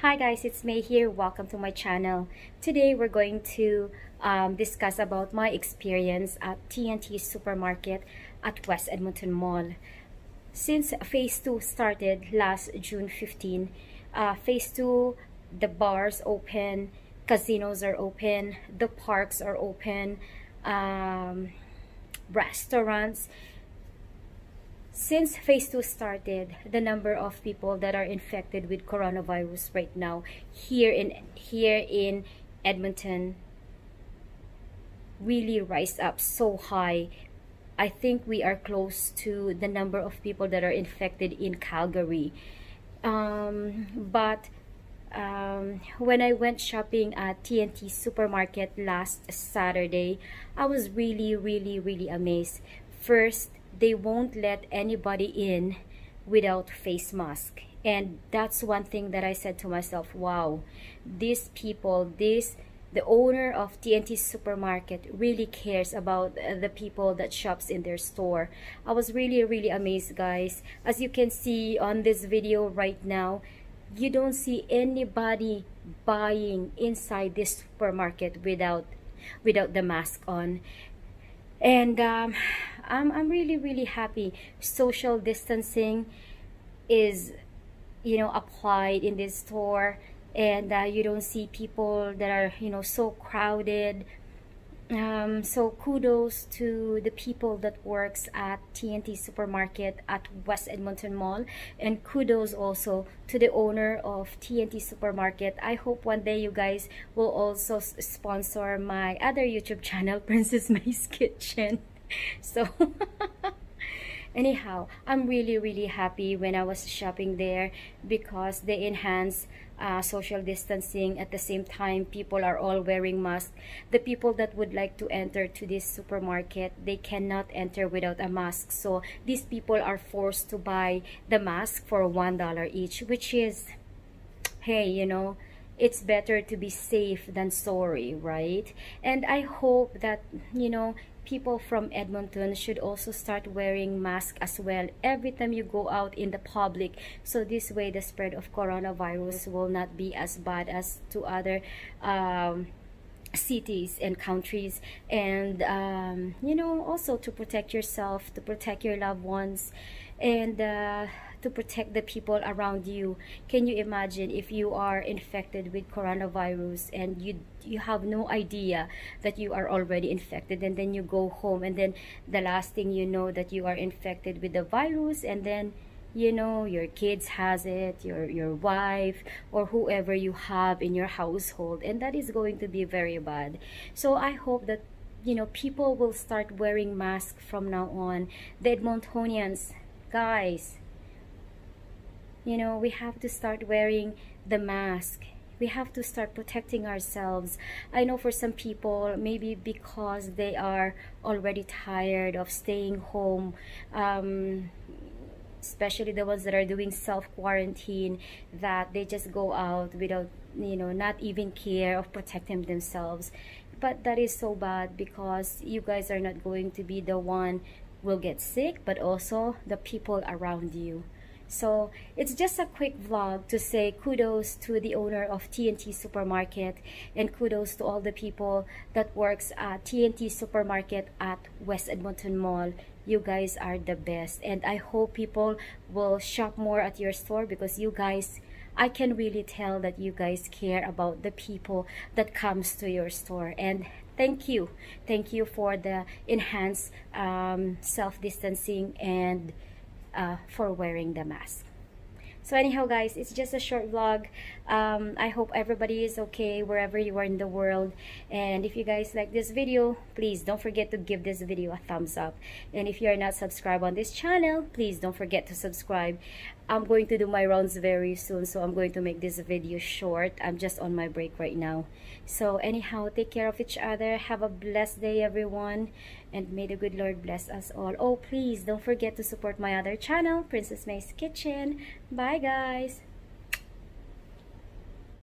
Hi guys, it's Mae here. Welcome to my channel. Today we're going to um, discuss about my experience at T&T Supermarket at West Edmonton Mall. Since Phase 2 started last June 15, uh, Phase 2, the bars open, casinos are open, the parks are open, um, restaurants, since phase 2 started, the number of people that are infected with coronavirus right now here in here in Edmonton really rise up so high. I think we are close to the number of people that are infected in Calgary. Um, but um, when I went shopping at T&T Supermarket last Saturday, I was really, really, really amazed. First, they won't let anybody in without face mask. And that's one thing that i said to myself wow these people this the owner of T&T supermarket really cares about the people that shops in their store. I was really really amazed guys. As you can see on this video right now you don't see anybody buying inside this supermarket without without the mask on. And um, I'm, I'm really really happy social distancing is you know applied in this store and uh, you don't see people that are you know so crowded um, so kudos to the people that works at T&T Supermarket at West Edmonton Mall and kudos also to the owner of T&T Supermarket. I hope one day you guys will also sponsor my other YouTube channel, Princess Mae's Kitchen. So anyhow i'm really really happy when i was shopping there because they enhance uh, social distancing. At the same time people are all wearing masks. The people that would like to enter to this supermarket they cannot enter without a mask. So these people are forced to buy the mask for one dollar each which is hey you know it's better to be safe than sorry right? And i hope that you know people from Edmonton should also start wearing masks as well every time you go out in the public. So this way the spread of coronavirus will not be as bad as to other um, cities and countries. And um, you know also to protect yourself to protect your loved ones and uh, to protect the people around you. Can you imagine if you are infected with coronavirus and you you have no idea that you are already infected and then you go home and then the last thing you know that you are infected with the virus and then you know your kids has it your your wife or whoever you have in your household and that is going to be very bad. So i hope that you know people will start wearing masks from now on. The edmontonians guys you know we have to start wearing the mask. We have to start protecting ourselves. I know for some people maybe because they are already tired of staying home um, especially the ones that are doing self quarantine that they just go out without you know not even care of protecting themselves. But that is so bad because you guys are not going to be the one will get sick but also the people around you so it's just a quick vlog to say kudos to the owner of T&T Supermarket and kudos to all the people that works at T&T Supermarket at West Edmonton Mall. You guys are the best. And I hope people will shop more at your store because you guys I can really tell that you guys care about the people that comes to your store. And thank you. Thank you for the enhanced um, self-distancing and uh, for wearing the mask. So anyhow guys it's just a short vlog. Um, i hope everybody is okay wherever you are in the world. And if you guys like this video please don't forget to give this video a thumbs up. And if you are not subscribed on this channel please don't forget to subscribe. I'm going to do my rounds very soon so i'm going to make this video short. I'm just on my break right now. So anyhow take care of each other. Have a blessed day everyone and may the good Lord bless us all. Oh, please don't forget to support my other channel, Princess Mae's Kitchen. Bye, guys!